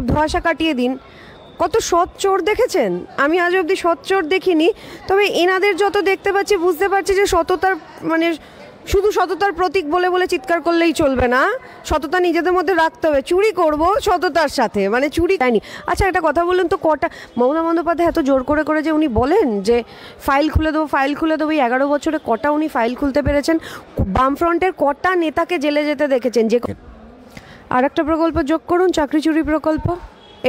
সব ধোঁয়াশা কাটিয়ে দিন। কত সৎ চোর দেখেছেন? আমি আজ অবধি সৎ চোর দেখিনি। তবে এনাদের যত দেখতে পাচ্ছি, বুঝতে পারছি যে সততার মানে শুধু সততার প্রতীক বলে বলে চিৎকার করলেই চলবে না। সততা নিজেদের মধ্যে রাখতে হবে। চুরি করব সততার সাথে। মানে চুরি যায়নি আচ্ছা একটা কথা বলুন তো, কটা? মমতা বন্দ্যোপাধ্যায় এত জোর করে করে যে উনি বলেন যে ফাইল খুলে দেবো, ফাইল খুলে দেবো, এই এগারো বছরে কটা উনি ফাইল খুলতে পেরেছেন? বামফ্রন্টের কটা নেতাকে জেলে যেতে দেখেছেন? যে আর একটা প্রকল্প যোগ করুন, চাকরি চুরি প্রকল্প।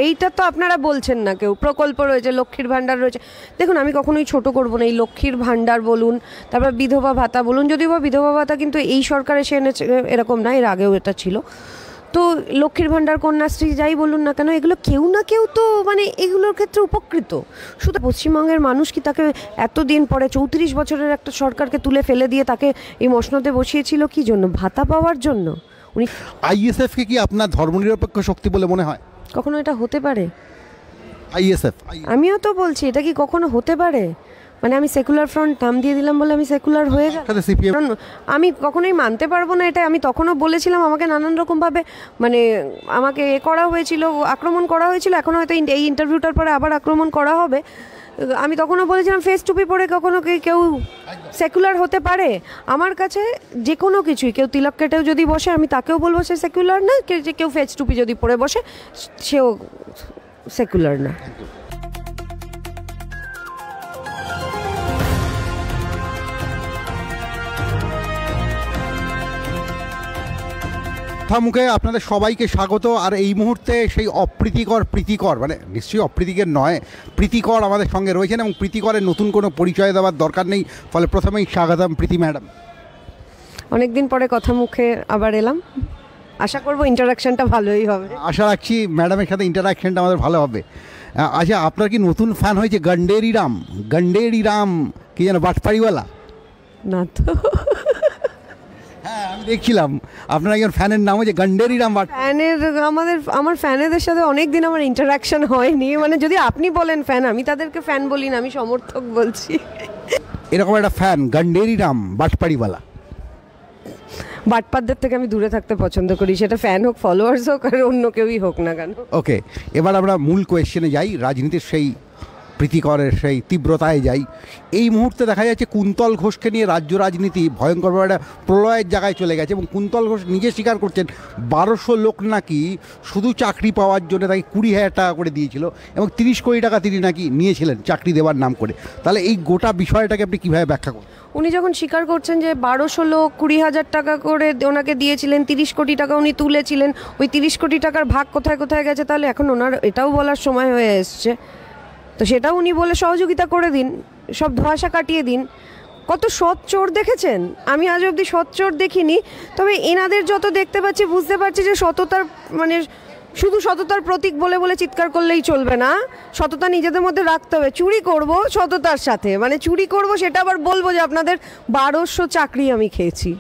এইটা তো আপনারা বলছেন না কেউ। প্রকল্প রয়েছে, লক্ষ্মীর ভাণ্ডার রয়েছে। দেখুন, আমি কখনোই ছোট করব না। এই লক্ষ্মীর ভাণ্ডার বলুন, তারপর বিধবা ভাতা বলুন। যদিও বা বিধবা ভাতা কিন্তু এই সরকার এসে এনেছে, এরকম না, এর আগেও এটা ছিল। তো লক্ষ্মীর ভাণ্ডার, কন্যাশ্রী যাই বলুন না কেন, এগুলো কেউ না কেউ তো মানে এগুলোর ক্ষেত্রে উপকৃত। শুধু পশ্চিমবঙ্গের মানুষ কি তাকে এতদিন পরে, চৌত্রিশ বছরের একটা সরকারকে তুলে ফেলে দিয়ে তাকে এই মসনদে বসিয়েছিল? কি জন্য? ভাতা পাওয়ার জন্য? উনি আইএসএফকে কি আপনার ধর্মনিরপেক্ষ শক্তি বলে মনে হয়? কখনো এটা হতে পারে? আইএসএফ আমিও তো বলছি এটা কি কখনো হতে পারে? মানে আমি সেকুলার ফ্রন্ট নাম দিয়ে দিলাম বলে আমি সেকুলার হয়ে গেল সাথে সিপিএম কারণ আমি কখনোই মানতে পারব না এটা। আমি তখনও বলেছিলাম আমাকে নানান রকমভাবে মানে আমাকে এ করা হয়েছিল আক্রমণ করা হয়েছিল। এখন হয়তো এই ইন্টারভিউটার পরে আবার আক্রমণ করা হবে। আমি তখনও বলেছিলাম ফেস টুপি পরে কখনো কি- কেউ সেকুলার হতে পারে? আমার কাছে যে কোনো কিছুই কেউ তিলক কেটেও যদি বসে আমি তাকেও বলব সে সেকুলার না যে কেউ ফেস টুপি যদি পরে বসে সেও সেকুলার না। মুখে আপনাদের সবাইকে স্বাগত। আর এই মুহূর্তে সেই অপ্রীতিকর প্রীতিকর মানে নিশ্চয়ই অপ্রীতিকের নয় প্রীতিকর আমাদের সঙ্গে রয়েছেন এবং প্রীতিকরের নতুন কোনো পরিচয় দেওয়ার দরকার নেই। ফলে প্রথমেই স্বাগতম প্রীতি ম্যাডাম। অনেক দিন পরে কথা মুখে আবার এলাম। আশা করব ইন্টারাকশনটা ভালোই হবে। আশা রাখছি ম্যাডামের সাথে ইন্টারাকশনটা আমাদের ভালো হবে। আচ্ছা আপনার কি নতুন ফ্যান হয়েছে গন্ডেরি রাম গন্ডেরি রাম কি যেন বাটপাড়িওয়ালা? না তো। দেখছিলাম আপনার একজন ফ্যানের নাম হচ্ছে গন্ডেরি রাম বাট ফ্যানের আমাদের আমার ফ্যানেদের সাথে অনেক দিন আমার ইন্টারাকশন হয়নি। মানে যদি আপনি বলেন ফ্যান আমি তাদেরকে ফ্যান বলি না আমি সমর্থক বলছি। এরকম একটা ফ্যান গন্ডেরি রাম বাটপাড়িওয়ালা। বাটপাতদের থেকে আমি দূরে থাকতে পছন্দ করি। সেটা ফ্যান হোক ফলোয়ার্স হোক আর অন্য কেউই হোক না কেন। ওকে এবার আমরা মূল কোয়েশ্চেনে যাই। রাজনীতির সেই প্রীতিকরের সেই তীব্রতায় যাই। এই মুহূর্তে দেখা যাচ্ছে কুন্তল ঘোষকে নিয়ে রাজ্য রাজনীতি ভয়ঙ্করভাবে একটা প্রলয়ের জায়গায় চলে গেছে এবং কুন্তল ঘোষ নিজে স্বীকার করছেন বারোশো লোক নাকি শুধু চাকরি পাওয়ার জন্য তাকে কুড়ি হাজার টাকা করে দিয়েছিল এবং তিরিশ কোটি টাকা তিনি নাকি নিয়েছিলেন চাকরি দেওয়ার নাম করে। তাহলে এই গোটা বিষয়টাকে আপনি কীভাবে ব্যাখ্যা করেন উনি যখন স্বীকার করছেন যে বারোশো লোক কুড়ি হাজার টাকা করে ওনাকে দিয়েছিলেন, তিরিশ কোটি টাকা উনি তুলেছিলেন, ওই তিরিশ কোটি টাকার ভাগ কোথায় কোথায় গেছে তাহলে এখন ওনার এটাও বলার সময় হয়ে এসছে। তো সেটাও উনি বলে সহযোগিতা করে দিন, সব ধোঁয়াশা কাটিয়ে দিন। কত সৎ চোর দেখেছেন? আমি আজ অবধি সৎ চোর দেখিনি, তবে এনাদের যত দেখতে পাচ্ছি, বুঝতে পারছি যে সততার মানে শুধু সততার প্রতীক বলে বলে চিৎকার করলেই চলবে না। সততা নিজেদের মধ্যে রাখতে হবে। চুরি করব সততার সাথে। মানে চুরি করব সেটা আবার বলব যে আপনাদের বারোশো চাকরি আমি খেয়েছি।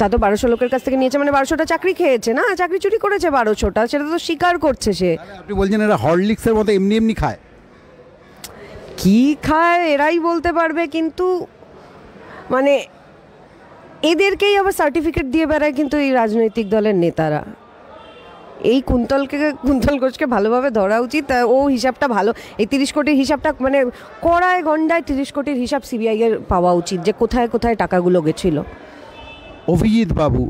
তা তো বারোশো লোকের কাছ থেকে নিয়েছে মানে বারোশোটা চাকরি খেয়েছে না? চাকরি চুরি করেছে বারোশোটা সেটা তো স্বীকার করছে সে। আপনি বলছেন এরা হরলিক্সের মতো এমনি এমনি খায়। কি খায় এরাই বলতে পারবে কিন্তু মানে এদেরকেই আবার সার্টিফিকেট দিয়ে বেড়ায় কিন্তু এই রাজনৈতিক দলের নেতারা। এই কুন্তলকে, কুন্তল ঘোষকে ভালোভাবে ধরা উচিত। ও হিসাবটা ভালো। এই তিরিশ কোটির হিসাবটা মানে কড়ায় গন্ডায় তিরিশ কোটির হিসাব সিবিআই এর পাওয়া উচিত যে কোথায় কোথায় টাকাগুলো গেছিল। অভিজিৎ বাবু